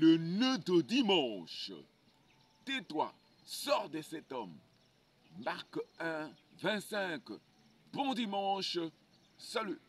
le nœud de dimanche. Tais-toi, sors de cet homme. Marc 1, 25. Bon dimanche, salut.